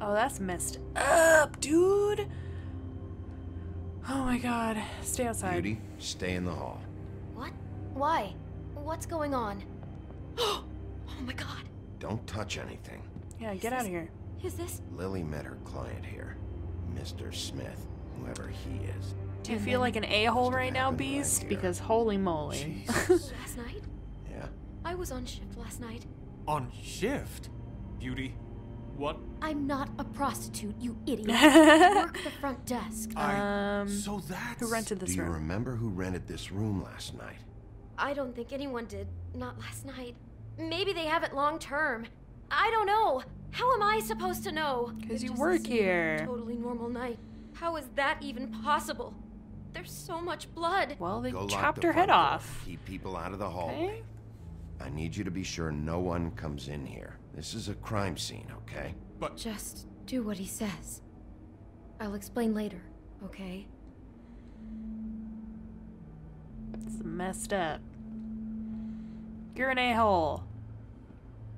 Oh, that's messed up, dude. Oh my god. Stay outside. Beauty, stay in the hall. What? Why? What's going on? oh my god. Don't touch anything. Yeah, get out of here. Is this? Lily met her client here, Mr. Smith, whoever he is. Do you And feel like an a-hole right now, happened right Beast? Because holy moly. Last night? yeah? I was on shift last night. On shift? Beauty? What? I'm not a prostitute, you idiot. I work the front desk. I. Um, so that's. Who rented this Do this you room? remember who rented this room last night? I don't think anyone did. Not last night. Maybe they have it long term. I don't know. How am I supposed to know? Because you work seemed a here. Totally normal night. How is that even possible? There's so much blood. Well, they Go chopped the her head off. Keep people out of the hallway. Okay. I need you to be sure no one comes in here. This is a crime scene, okay? But. Just do what he says. I'll explain later, okay? It's messed up. You're an a-hole.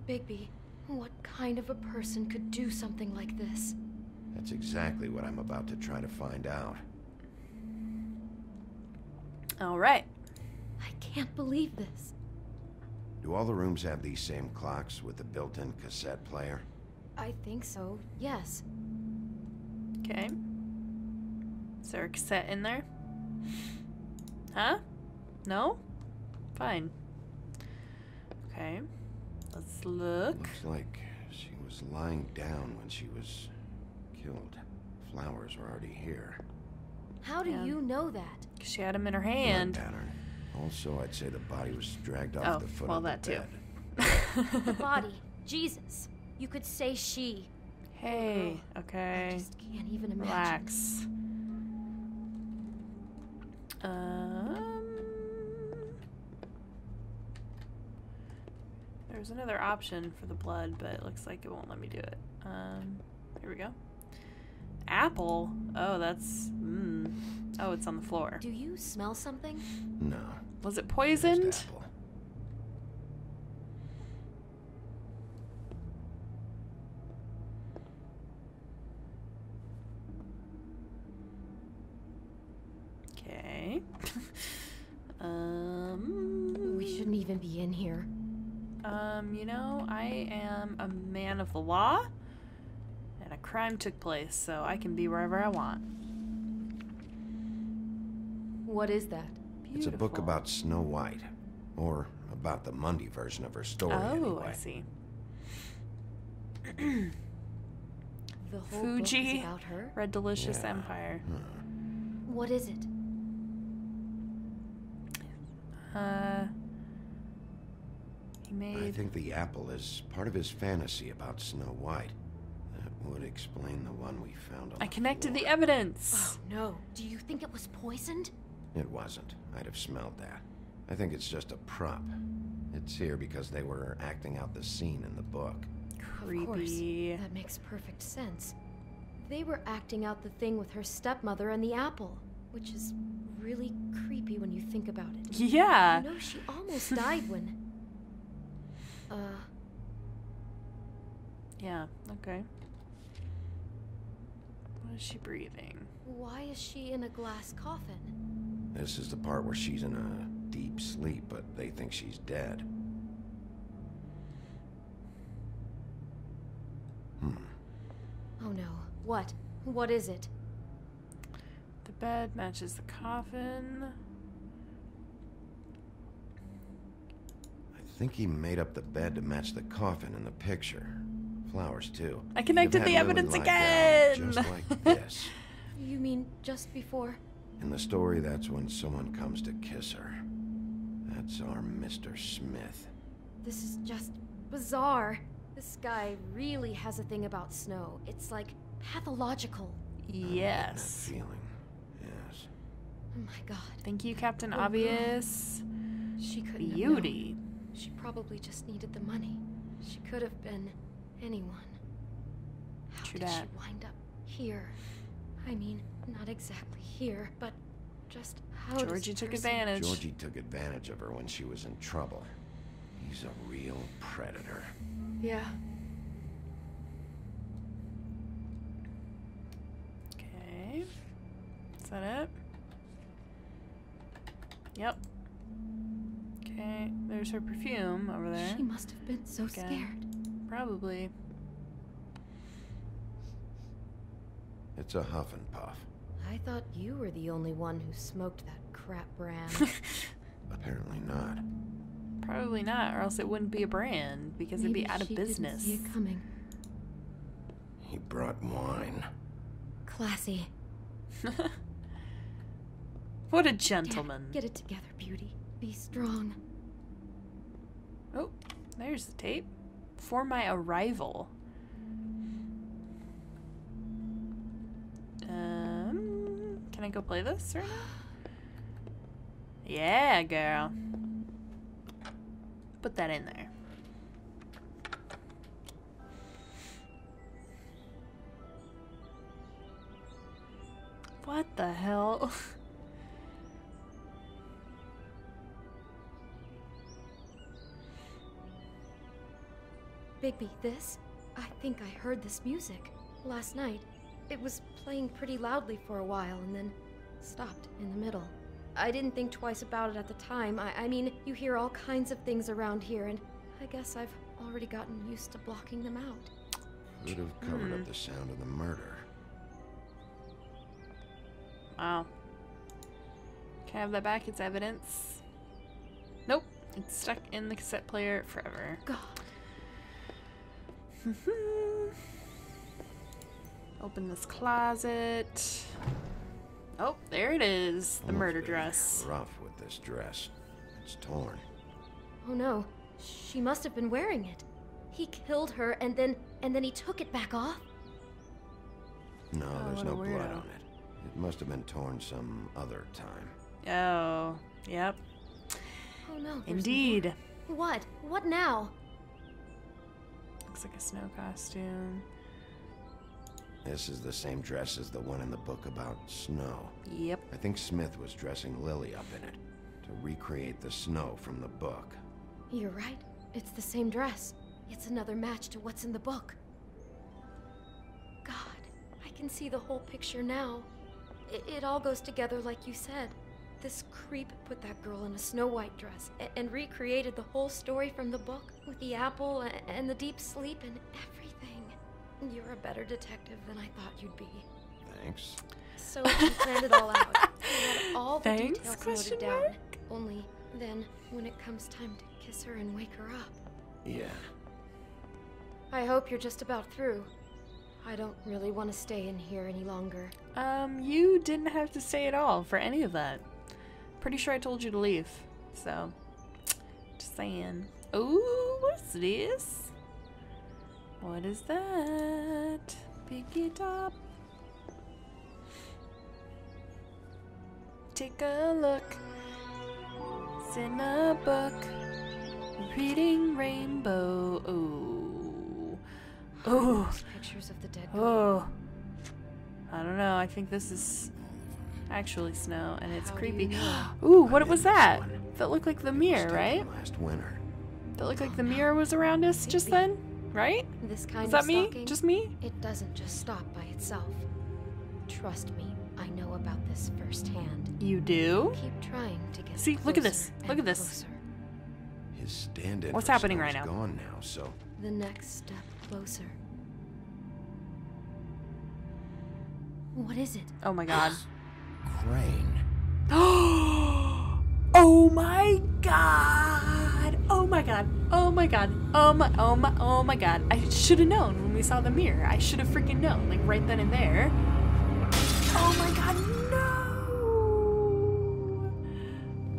Bigby, what kind of a person could do something like this? That's exactly what I'm about to try to find out. All right. I can't believe this. Do all the rooms have these same clocks with the built-in cassette player? I think so, yes. Okay. Is there a cassette in there? Huh? No? Fine. Okay. Let's look. Looks like she was lying down when she was killed. Flowers were already here. How do Yeah. you know that? She had them in her Blood hand. pattern. Also, I'd say the body was dragged off Oh, the foot well, of the that too. The body. Jesus. You could say she. Hey, I okay. just can't even imagine. Relax. Um, there's another option for the blood, but it looks like it won't let me do it. Um, here we go. Apple. Oh, that's. Mm. Oh, it's on the floor. Do you smell something? No. Was it poisoned? Okay. um. We shouldn't even be in here. Um, you know, I am a man of the law, and a crime took place, so I can be wherever I want. What is that? It's a book about Snow White. Or about the Mundy version of her story, Oh, anyway. I see. The whole book is Fuji. about her? Red Delicious Yeah. Empire. What is it? Uh, he made. I think the apple is part of his fantasy about Snow White. That would explain the one we found on I the connected the floor. evidence. Oh no. Do you think it was poisoned? It wasn't. I'd have smelled that. I think it's just a prop. It's here because they were acting out the scene in the book. Of course. Creepy. That makes perfect sense. They were acting out the thing with her stepmother and the apple, which is really creepy when you think about it. Yeah. You know, she almost died when. Uh, Yeah. Okay. What is she breathing? why is she in a glass coffin? This is the part where she's in a deep sleep, but they think she's dead. Hmm. Oh no. What? What is it? The bed matches the coffin. I think he made up the bed to match the coffin in the picture. Flowers, too. I connected the Lily evidence lie down again. Just like this. You mean just before? In the story, that's when someone comes to kiss her. That's our Mr. Smith. This is just bizarre. This guy really has a thing about snow. It's like pathological. That Yes. feeling. Yes. Oh my god. Thank you, Captain Oh, God. Obvious. She couldn't have known. Beauty. She probably just needed the money. She could have been anyone. How True did dat. she wind up here? I mean, not exactly here, but just how Georgie took advantage. Georgie took advantage of her when she was in trouble. He's a real predator. Yeah. Okay. Is that it? Yep. Okay, there's her perfume over there. She must have been so Again. scared. Probably. It's a huff and puff. I thought you were the only one who smoked that crap brand. Apparently not. Probably not, or else it wouldn't be a brand because Maybe it'd be out of she didn't business. see it coming. He brought wine. Classy. what a Damn, gentleman. Get it together, beauty. Be strong. Oh, there's the tape. For my arrival. Can I go play this right now? Yeah, girl. Put that in there. What the hell? Bigby, this? I think I heard this music last night. It was playing pretty loudly for a while and then stopped in the middle. I didn't think twice about it at the time. I, I mean, you hear all kinds of things around here, and I guess I've already gotten used to blocking them out. Could have covered up hmm. the sound of the murder. Wow. Can I have that back? It's evidence. Nope. It's stuck in the cassette player forever. God, mm-hmm. Open this closet. Oh, there it is. The Almost murder dress. Rough with this dress. It's torn. oh no, she must have been wearing it. He killed her and then and then he took it back off. No, Oh, there's no blood on it. It must have been torn some other time. Oh, yep. Oh no. Indeed. more. What? What now? Looks like a snow costume. This is the same dress as the one in the book about snow. Yep. I think Smith was dressing Lily up in it to recreate the snow from the book. You're right. It's the same dress. It's another match to what's in the book. God, I can see the whole picture now. It, it all goes together like you said. This creep put that girl in a Snow White dress a- and recreated the whole story from the book with the apple a- and the deep sleep and everything. You're a better detective than I thought you'd be. Thanks. So you planned it all out. You had all the Thanks, details question noted down. mark? Only then, when it comes time to kiss her and wake her up, Yeah. I hope you're just about through. I don't really want to stay in here any longer. Um, you didn't have to stay at all for any of that. Pretty sure I told you to leave. So, just saying. Ooh, what's this? What is that? Pick it up. Take a look. It's in a book. Reading Rainbow. Oh. Oh. Pictures of the dead. Oh. I don't know. I think this is actually snow and it's How creepy. you know? Ooh, what was that? one. That looked like the mirror, right? Last winter. That looked like the mirror was around us just then, right? This kind Is of that me? Just me? it doesn't just stop by itself. Trust me, I know about this firsthand. You do? Keep trying to get See, look at this. Look at this. closer. His stand-in What's happening right now? gone now, so The next step closer. What is it? Oh my god. Crane. oh my god. Oh my god. Oh my god. Oh my oh my oh my god. I should have known when we saw the mirror. I should have freaking known, like right then and there. Oh my god, no.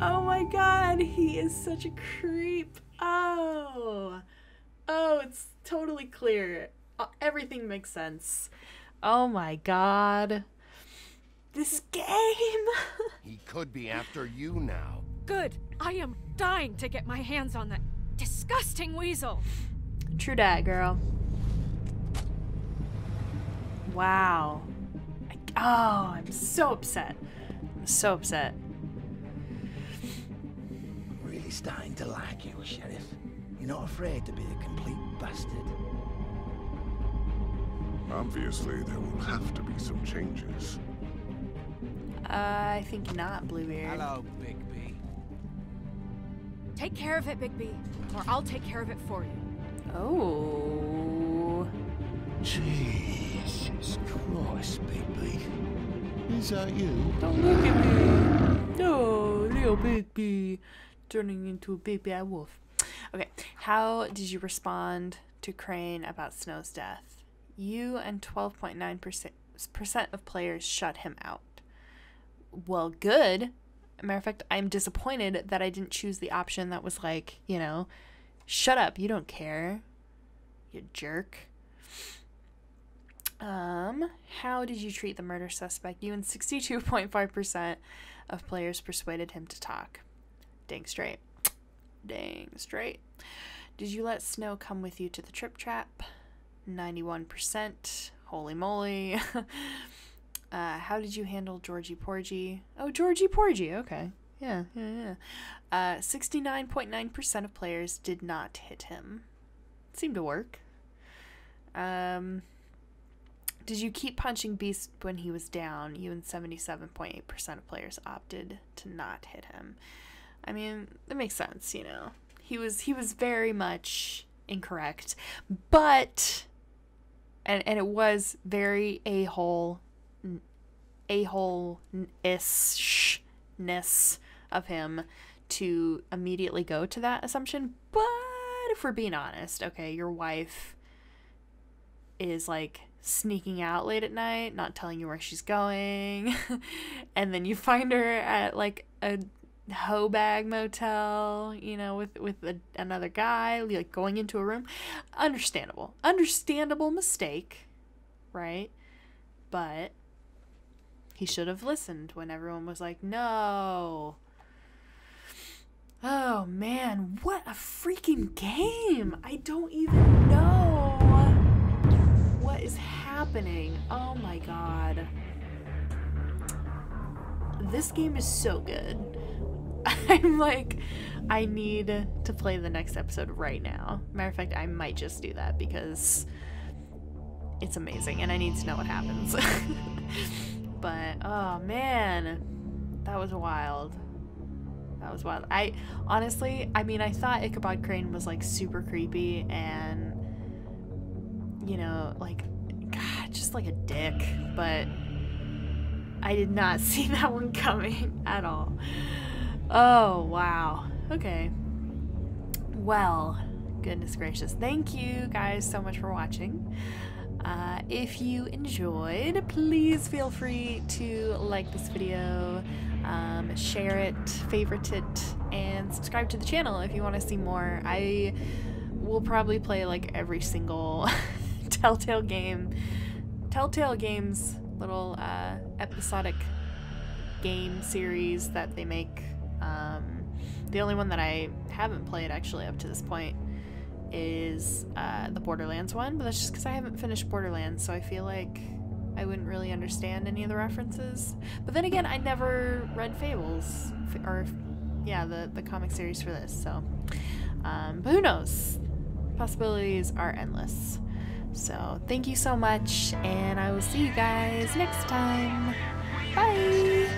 Oh my god, he is such a creep. Oh. Oh, it's totally clear. Uh, Everything makes sense. Oh my god. This game. He could be after you now. Good. I am dying to get my hands on that disgusting weasel. True dat, girl. Wow. I, oh, I'm so upset. I'm so upset. I'm Really starting to like you, Sheriff. You're not afraid to be a complete bastard. Obviously, there will have to be some changes. Uh, I think not, Bluebeard. Hello, Big B. Take care of it, Bigby, or I'll take care of it for you. Oh. Jesus Christ, Big B. Is that you? Don't look at me. No, little baby. Turning into a big bad wolf. Okay, how did you respond to Crane about Snow's death? You and 12.9% of players shut him out. Well, good. Matter of fact, I'm disappointed that I didn't choose the option that was like, you know, shut up, you don't care. You jerk. Um, how did you treat the murder suspect? You and 62.5% of players persuaded him to talk. Dang straight. Dang straight. Did you let Snow come with you to the trip trap? 91%. Holy moly. uh, how did you handle Georgie Porgie? Oh, Georgie Porgie. Okay. Yeah, yeah, yeah. Uh, 69.9% of players did not hit him. Seemed to work. Um, did you keep punching Beast when he was down? You and 77.8% of players opted to not hit him. I mean, that makes sense, you know. He was he was very much incorrect. But and and it was very a-hole a-hole ish-ness of him to immediately go to that assumption. But if we're being honest, okay, your wife is like sneaking out late at night, not telling you where she's going, and then you find her at like a hoe bag motel, you know, with with a, another guy, like going into a room. Understandable, understandable mistake, right? But he should have listened when everyone was like, "No." Oh man, what a freaking game! I don't even know what is happening. Oh my god. This game is so good. I'm like, I need to play the next episode right now. Matter of fact, I might just do that because it's amazing and I need to know what happens. but oh man, that was wild. That was wild. I honestly, I mean, I thought Ichabod Crane was like super creepy and you know, like God, just like a dick, but I did not see that one coming at all. Oh, wow. Okay. Well, goodness gracious. Thank you guys so much for watching. Uh, if you enjoyed, please feel free to like this video, um, share it, favorite it, and subscribe to the channel if you want to see more. I will probably play like every single Telltale game. Telltale Games little uh, episodic game series that they make. Um, the only one that I haven't played actually up to this point is uh, the Borderlands one, but that's just because I haven't finished Borderlands, so I feel like I wouldn't really understand any of the references. But then again, I never read Fables, or yeah, the, the comic series for this, so. Um, but who knows? Possibilities are endless. So thank you so much, and I will see you guys next time. Bye!